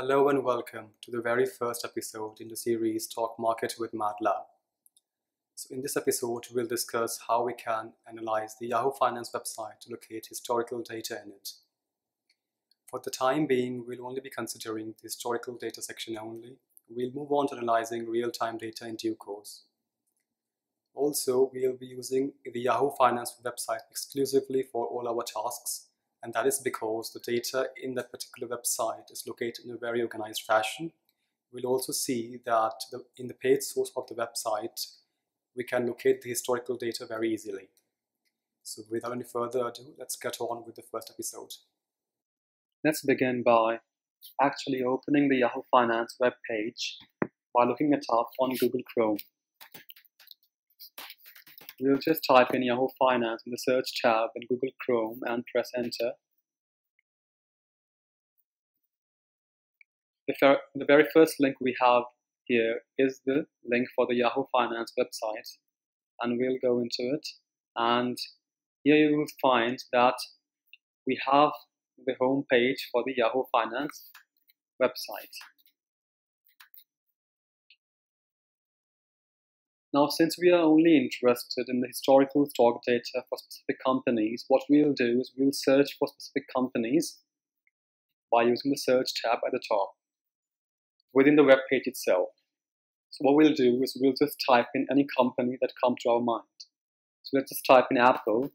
Hello and welcome to the very first episode in the series Stock Market with MATLAB. So in this episode, we'll discuss how we can analyze the Yahoo Finance website to locate historical data in it. For the time being, we'll only be considering the historical data section only. We'll move on to analyzing real-time data in due course. Also, we'll be using the Yahoo Finance website exclusively for all our tasks and that is because the data in that particular website is located in a very organized fashion. We'll also see that the, in the page source of the website, we can locate the historical data very easily. So without any further ado, let's get on with the first episode. Let's begin by actually opening the Yahoo Finance web page by looking it up on Google Chrome. We'll just type in Yahoo Finance in the search tab in Google Chrome and press enter. The, the very first link we have here is the link for the Yahoo Finance website and we'll go into it and here you will find that we have the home page for the Yahoo Finance website. Now, since we are only interested in the historical stock data for specific companies, what we'll do is we'll search for specific companies by using the search tab at the top within the web page itself. So what we'll do is we'll just type in any company that comes to our mind. So let's just type in Apple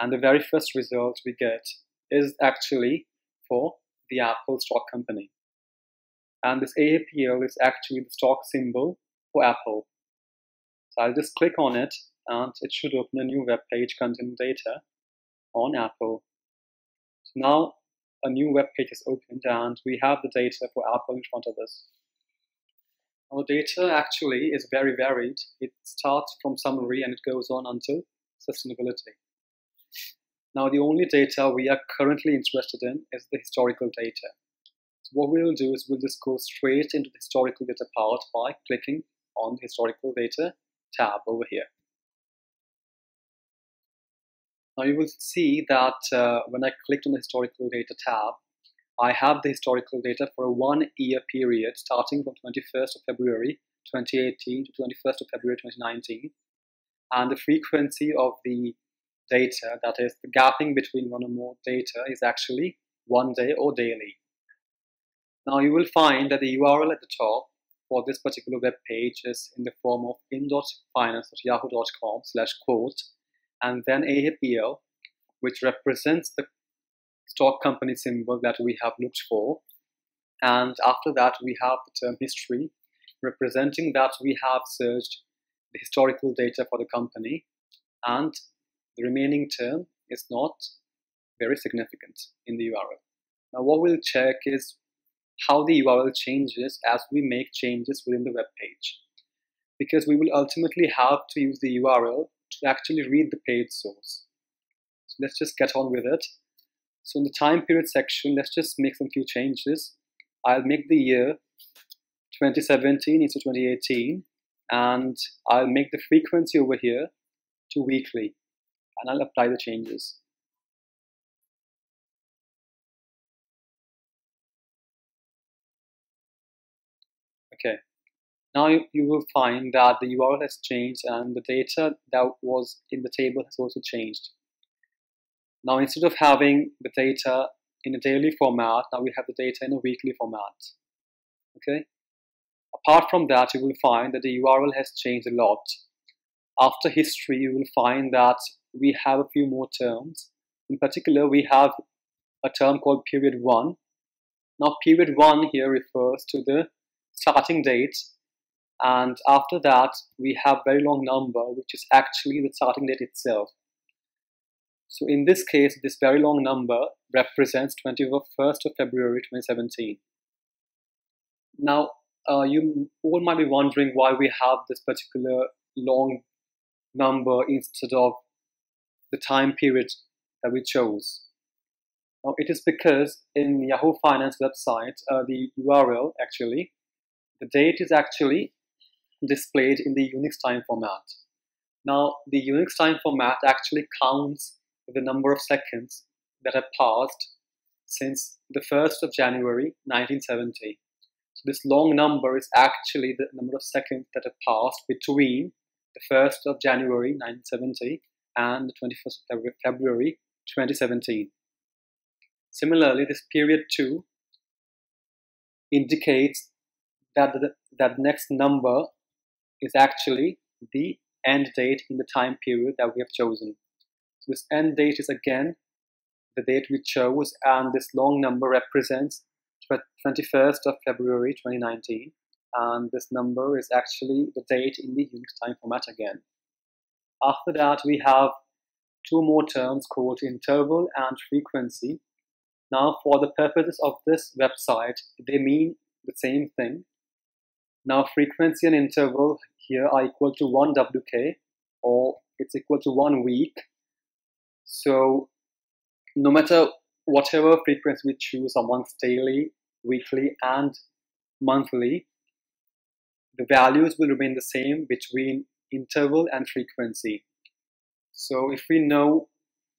and the very first result we get is actually for the Apple stock company. And this AAPL is actually the stock symbol for Apple. So I'll just click on it and it should open a new web page containing data on Apple. So now a new web page is opened and we have the data for Apple in front of us. Our data actually is very varied. It starts from summary and it goes on until sustainability. Now the only data we are currently interested in is the historical data. So what we'll do is we'll just go straight into the historical data part by clicking on the historical data tab over here. Now you will see that uh, when I clicked on the historical data tab, I have the historical data for a one year period starting from 21st of February 2018 to 21st of February 2019. And the frequency of the data, that is the gapping between one or more data, is actually one day or daily. Now you will find that the URL at the top for this particular web page is in the form of in.finance.yahoo.com slash quote and then AAPL, which represents the stock company symbol that we have looked for. And after that, we have the term history, representing that we have searched the historical data for the company. And the remaining term is not very significant in the URL. Now, what we'll check is how the URL changes as we make changes within the web page. Because we will ultimately have to use the URL to actually read the page source. So let's just get on with it. So in the time period section, let's just make some few changes. I'll make the year 2017 into 2018 and I'll make the frequency over here to weekly and I'll apply the changes. Now you, will find that the URL has changed and the data that was in the table has also changed. Now instead of having the data in a daily format, now we have the data in a weekly format. Okay. Apart from that, you will find that the URL has changed a lot. After history, you will find that we have a few more terms. In particular, we have a term called period 1. Now, period 1 here refers to the starting date and after that we have very long number which is actually the starting date itself. So in this case this very long number represents 21st of February 2017 now uh, you all might be wondering why we have this particular long number instead of the time period that we chose. Now it is because in Yahoo Finance website uh, the URL actually the date is actually displayed in the Unix time format. Now, the Unix time format actually counts the number of seconds that have passed since the 1st of January 1970. So this long number is actually the number of seconds that have passed between the 1st of January 1970 and the 21st of February 2017. Similarly, this period 2 indicates that the, that next number is actually the end date in the time period that we have chosen. So this end date is again the date we chose and this long number represents 21st of February 2019 and this number is actually the date in the Unix time format again. After that we have two more terms called interval and frequency. Now for the purposes of this website they mean the same thing. Now frequency and interval here are equal to 1 WK or it's equal to 1 week. So no matter whatever frequency we choose amongst daily, weekly, and monthly, the values will remain the same between interval and frequency. So if we know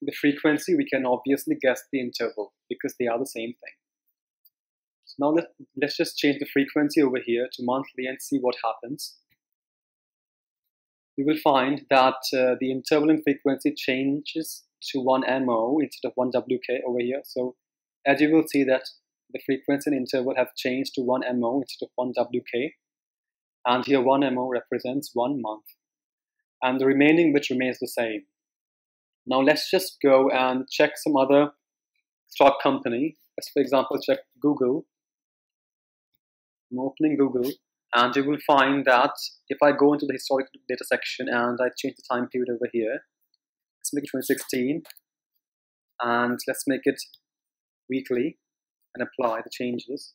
the frequency, we can obviously guess the interval because they are the same thing. Now let, let's just change the frequency over here to monthly and see what happens. You will find that uh, the interval and frequency changes to 1 MO instead of 1 WK over here. So as you will see that the frequency and interval have changed to 1 MO instead of 1 WK. And here 1 MO represents one month. And the remaining bit remains the same. Now let's just go and check some other stock company. Let's for example check Google. I'm opening Google and you will find that if I go into the historical data section and I change the time period over here, let's make it 2016 and let's make it weekly and apply the changes.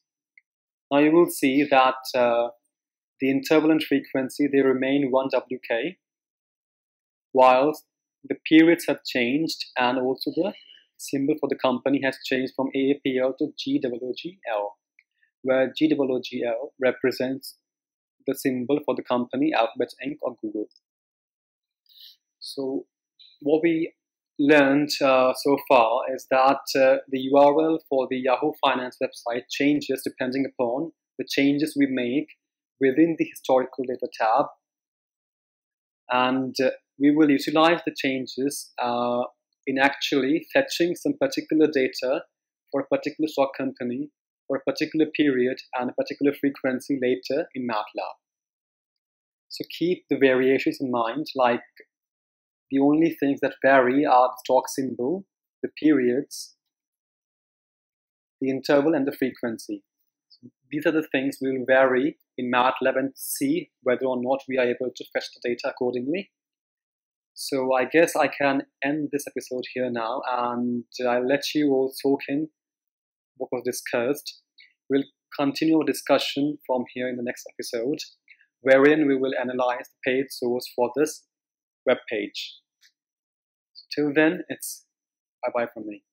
Now you will see that uh, the interval and frequency, they remain 1 WK, whilst the periods have changed and also the symbol for the company has changed from AAPL to GOOGL, where GOOGL represents the symbol for the company Alphabet Inc. or Google. So what we learned uh, so far is that uh, the URL for the Yahoo Finance website changes depending upon the changes we make within the historical data tab. And uh, we will utilize the changes uh, in actually fetching some particular data for a particular stock company for a particular period and a particular frequency later in MATLAB. So keep the variations in mind, like the only things that vary are the stock symbol, the periods, the interval, and the frequency. So these are the things will vary in MATLAB and see whether or not we are able to fetch the data accordingly. So I guess I can end this episode here now and I'll let you all soak in what was discussed. We'll continue our discussion from here in the next episode, wherein we will analyze the page source for this web page. Till then, it's bye bye from me.